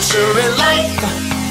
century life.